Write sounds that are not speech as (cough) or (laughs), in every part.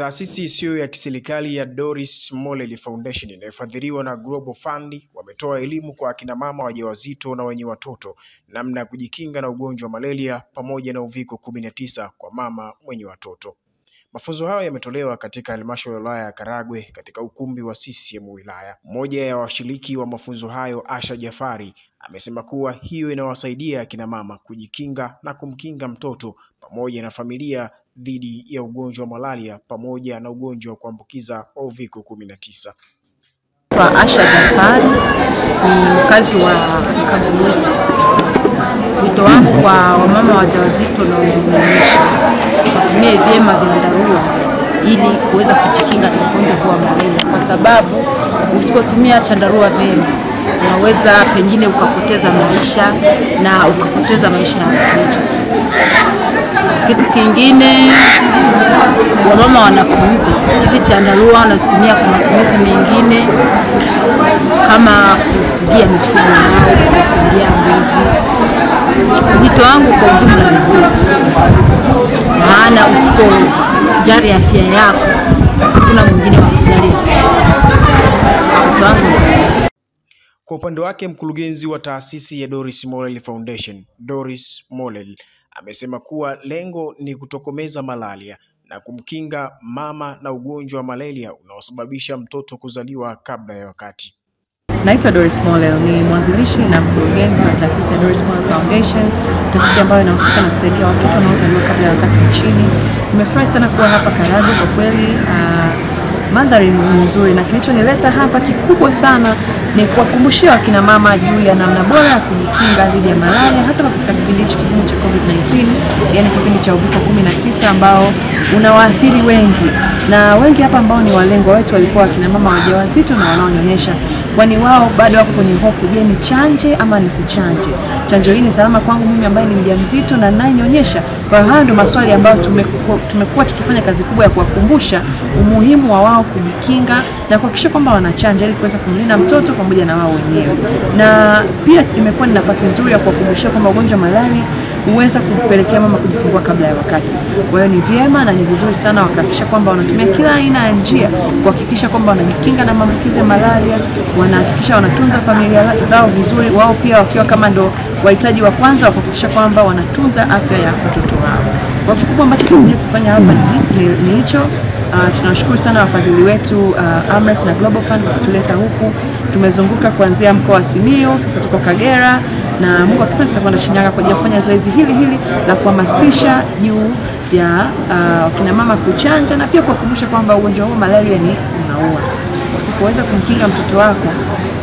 Taasisi isiyo ya kiserikali ya Doris Mollel Foundation inayofadhiliwa na Global Fund wametoa elimu kwa akina mama wajawazito na wenye watoto namna ya kujikinga na ugonjwa wa malaria pamoja na uviko kumi na tisa kwa mama mwenye watoto. Mafunzo hayo yametolewa katika halmashauri ya wilaya ya Karagwe katika ukumbi wa CCM wilaya. Mmoja ya washiriki wa mafunzo hayo, Asha Jafari, amesema kuwa hiyo inawasaidia akina mama kujikinga na kumkinga mtoto pamoja na familia dhidi ya ugonjwa wa malaria pamoja na ugonjwa wa kuambukiza wa uviko kumi na tisa. Asha Jafari ni mkazi wa Mkagumuni. Wito wangu kwa wamama wajawazito na wanyonyesha watumie vyema vyandarua ili kuweza kujikinga na ugonjwa huu wa malaria, kwa sababu usipotumia chandarua vyema unaweza pengine ukapoteza maisha na ukapoteza maisha ya mtoto. Kitu kingine wamama wanapuuza hizi chandarua, wanazitumia kwa matumizi mengine kama kufugia mifugo yao, kufugia mbuzi. Wito wangu kwa ujumla ni huu, maana usipojali afya yako hakuna mwingine wa kujali afya yako. Kwa upande wake mkurugenzi wa taasisi ya Doris Molel Foundation, Doris Molel, amesema kuwa lengo ni kutokomeza malaria na kumkinga mama na ugonjwa wa malaria unaosababisha mtoto kuzaliwa kabla ya wakati. Naitwa Doris Mollel, ni mwanzilishi na mkurugenzi wa taasisi ya Doris Mollel Foundation, taasisi ambayo inahusika na kusaidia watoto wanaozaliwa kabla ya wakati nchini. Nimefurahi sana kuwa hapa Karagwe kwa kweli. Uh, mandhari nzuri na kilichonileta hapa kikubwa sana ni kuwakumbushia wakina mama juu ya namna bora ya kujikinga dhidi ya malaria hasa katika kipindi hichi kigumu cha COVID-19, yani kipindi cha uviko 19 ambao unawaathiri wengi, na wengi hapa ambao ni walengwa wetu walikuwa wakina mama wajawazito na wanaonyonyesha, kwani wao bado wako kwenye hofu, je, ni chanje ama nisichanje? Chanjo hii ni salama kwangu mimi ambaye ni mjamzito na nayenyonyesha? Kwa hiyo ndio maswali ambayo tumekuwa tumekuwa tukifanya kazi kubwa ya kuwakumbusha umuhimu wa wao kujikinga na kuhakikisha kwamba wanachanja ili kuweza kumlinda mtoto pamoja na wao wenyewe. Na pia imekuwa ni nafasi nzuri ya kuwakumbushia kwamba ugonjwa malaria huweza kupelekea mama kujifungua kabla ya wakati. Kwa hiyo ni vyema na ni vizuri sana wakahakikisha kwamba wanatumia kila aina ya njia kuhakikisha kwamba wanajikinga na maambukizi ya malaria, wanahakikisha wanatunza familia zao vizuri, wao pia wakiwa kama ndo wahitaji wa kwanza wa kuhakikisha kwamba wanatunza afya ya watoto wao. Kwa kikubwa ambacho tumekuja kufanya hapa ni hicho. Uh, tunawashukuru sana wafadhili wetu uh, Amref na Global Fund kwa kutuleta huku. Tumezunguka kuanzia mkoa wa Simiyu, sasa tuko Kagera na Mungu akipenda tutakwenda Shinyanga kwa ajili ya kufanya zoezi hili hili la kuhamasisha juu ya uh, kina mama kuchanja na pia kuwakumbusha kwamba ugonjwa huu malaria ni unaua. Usipoweza kumkinga mtoto wako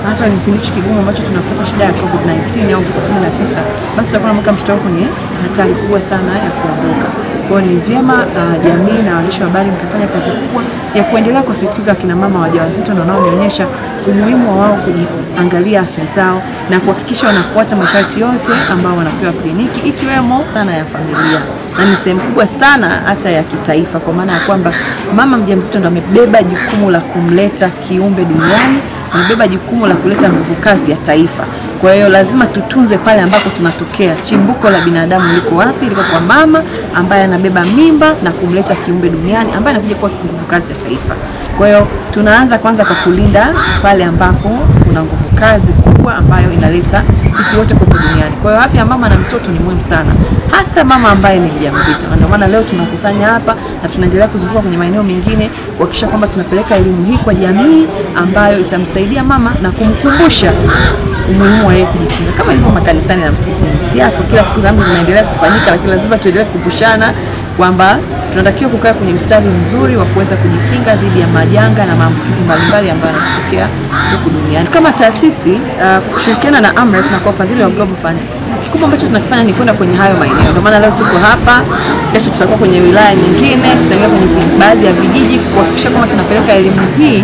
hata ni kipindi kigumu ambacho tunapata shida ya COVID-19 au COVID-19, basi utakuwa unamweka mtoto wako ni hatari kubwa sana ya kuondoka. Kwa ni vyema uh, jamii na waandishi wa habari mkafanya kazi kubwa ya kuendelea kuwasisitiza wakina mama wajawazito na wanaonyonyesha umuhimu wa wao kujiangalia afya zao na kuhakikisha wanafuata masharti yote ambao wanapewa kliniki ikiwemo sana ya familia na ni sehemu kubwa sana hata ya kitaifa, kwa maana ya kwamba mama mjamzito ndo amebeba jukumu la kumleta kiumbe duniani, amebeba jukumu la kuleta nguvu kazi ya taifa. Kwa hiyo lazima tutunze pale ambako tunatokea. Chimbuko la binadamu liko wapi? Liko kwa mama ambaye anabeba mimba na kumleta kiumbe duniani ambaye anakuja kuwa nguvu kazi ya taifa. Kwa hiyo tunaanza kwanza kwa kulinda pale ambapo kuna nguvu kazi kubwa ambayo inaleta sisi wote kuwepo duniani. Kwa hiyo afya ya mama na mtoto ni muhimu sana, hasa mama ambaye ni mjamzito, ndio maana leo tunakusanya hapa na tunaendelea kuzunguka kwenye maeneo mengine kuhakikisha kwamba tunapeleka elimu hii kwa jamii ambayo itamsaidia mama na kumkumbusha umuhimu wa yeye kujikinga, kama ilivyo makanisani na msikitini. Si hapo kila siku dhambi zinaendelea kufanyika, lakini lazima tuendelee kukumbushana kwamba tunatakiwa kukaa kwenye mstari mzuri wa kuweza kujikinga dhidi ya majanga na maambukizi mbalimbali ambayo yanatokea huku duniani. Kama taasisi uh, kushirikiana na Amref na kwa ufadhili wa Global Fund, kikubwa ambacho tunakifanya ni kwenda kwenye hayo maeneo. Ndio maana leo tuko hapa, kesho tutakuwa kwenye wilaya nyingine, tutaingia kwenye baadhi ya vijiji kuhakikisha kwamba tunapeleka elimu hii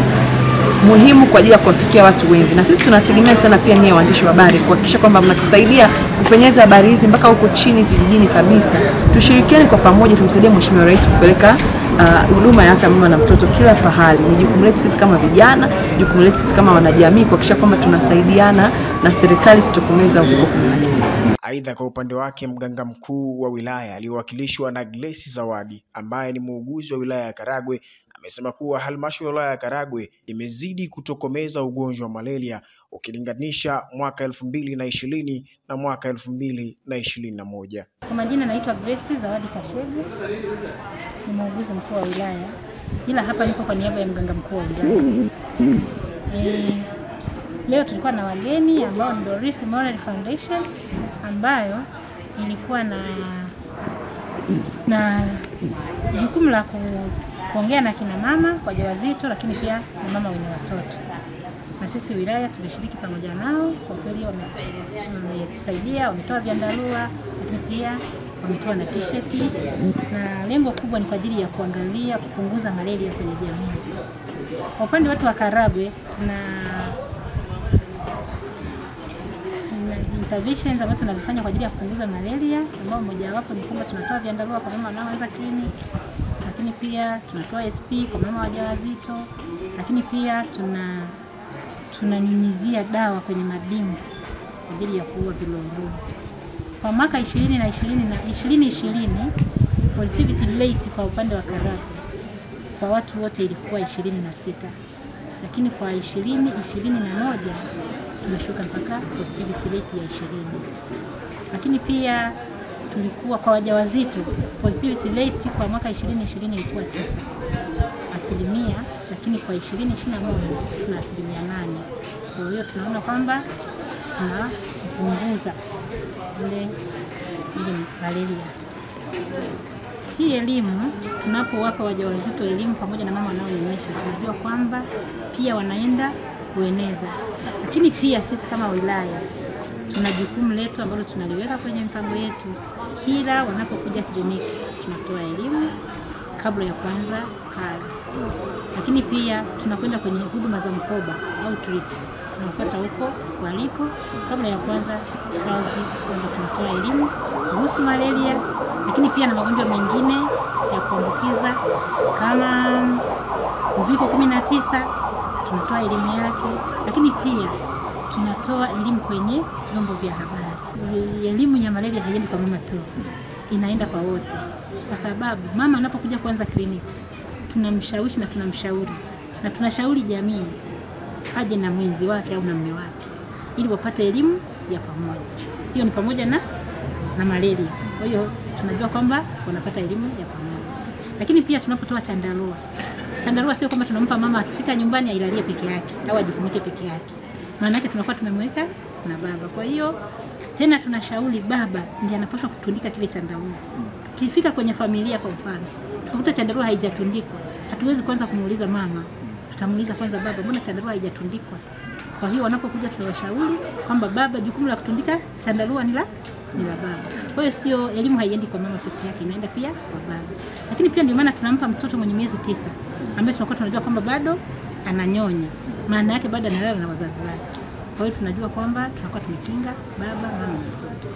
muhimu kwa ajili ya kuwafikia watu wengi, na sisi tunategemea sana pia nyie waandishi wa habari kuhakikisha kwamba mnatusaidia kupenyeza habari hizi mpaka huko chini vijijini kabisa. Tushirikiane kwa pamoja, tumsaidie Mheshimiwa Rais kupeleka huduma uh, ya afya mama na mtoto kila pahali. Ni jukumu letu sisi kama vijana, jukumu letu sisi kama wanajamii kuhakikisha kwamba tunasaidiana na serikali kutokomeza uviko 19. Aidha, kwa upande wake mganga mkuu wa wilaya aliyowakilishwa na Grace Zawadi ambaye ni muuguzi wa wilaya ya Karagwe amesema kuwa halmashauri ya wilaya ya Karagwe imezidi kutokomeza ugonjwa wa malaria ukilinganisha mwaka elfu mbili na ishirini na mwaka elfu mbili na ishirini na moja. Kwa majina naitwa Grace Zawadi Kashege, ni muuguzi mkuu wa wilaya, ila hapa niko kwa niaba ya mganga mkuu wa wilaya. (laughs) E, leo tulikuwa na wageni ambao ni Doris Moral Foundation ambayo ilikuwa na na jukumu la ku, kuongea na kina mama wajawazito, lakini pia na mama wenye watoto, na sisi wilaya tumeshiriki pamoja nao. Kwa kweli wametusaidia, wametoa vyandarua, lakini pia wametoa na t-shirt, na lengo kubwa ni kwa ajili ya kuangalia kupunguza malaria kwenye jamii. Kwa upande wetu wa Karagwe tuna interventions ambazo tunazifanya kwa ajili ya kupunguza malaria, ambao mojawapo ni kwamba tunatoa vyandarua kwa mama wanaoanza clinic, lakini pia tunatoa SP kwa mama wajawazito, lakini pia tuna tunanyunyizia dawa kwenye madimu kwa ajili ya kuua viluilui. Kwa mwaka 20 na 20 na 2020 positivity rate kwa upande wa Karagwe kwa watu wote ilikuwa 26 lakini kwa 20 21 tumeshuka mpaka positivity rate ya 20 lakini pia tulikuwa kwa wajawazito positivity rate kwa mwaka 2020 ilikuwa 9 asilimia, lakini kwa 2021 tuna asilimia 8. Kwa hiyo tunaona kwamba tunapunguza ile ile malaria. Hii elimu tunapowapa wajawazito elimu pamoja na mama wanaonyonyesha, tunajua kwamba pia wanaenda kueneza, lakini pia sisi kama wilaya tuna jukumu letu ambalo tunaliweka kwenye mpango yetu. Kila wanapokuja kliniki, tunatoa elimu kabla ya kuanza kazi, lakini pia tunakwenda kwenye huduma za mkoba outreach, tunafuata huko waliko kabla ya kuanza kazi. Kwanza tunatoa elimu kuhusu malaria, lakini pia na magonjwa mengine ya kuambukiza kama uviko 19 tunatoa elimu yake, lakini pia tunatoa elimu kwenye vyombo vya habari. Elimu ya malaria haiendi kwa mama tu, inaenda kwa wote, kwa sababu mama anapokuja kuanza kliniki tunamshawishi na tunamshauri na tunashauri jamii aje na mwenzi wake au na mume wake ili wapate elimu ya pamoja. Hiyo ni pamoja na na malaria. Kwa hiyo tunajua kwamba wanapata elimu ya pamoja, lakini pia tunapotoa chandarua, chandarua sio kwamba tunampa mama akifika nyumbani ailalie peke yake au ajifunike peke yake, maana yake tunakuwa tumemweka na baba. Kwa hiyo tena tunashauri baba ndiye anapaswa kutundika kile chandarua. Kifika kwenye familia, kwa mfano, tukakuta chandarua haijatundikwa, hatuwezi kwanza kumuuliza mama, tutamuuliza kwanza baba, mbona chandarua haijatundikwa? Kwa hiyo wanapokuja tunawashauri kwamba baba, jukumu la kutundika chandarua ni la ni la baba. Kwa hiyo sio elimu haiendi kwa mama peke yake, inaenda pia kwa baba. Lakini pia ndio maana tunampa mtoto mwenye miezi tisa ambaye tunakuwa tunajua kwamba bado ananyonya, maana yake bado analala na wazazi wake. Kwa hiyo tunajua kwamba tunakuwa tumekinga baba, mama na mtoto.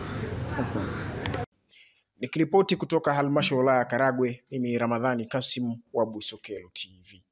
Nikiripoti kutoka halmashauri ya Karagwe, mimi Ramadhani Kasim wa Busokelo TV.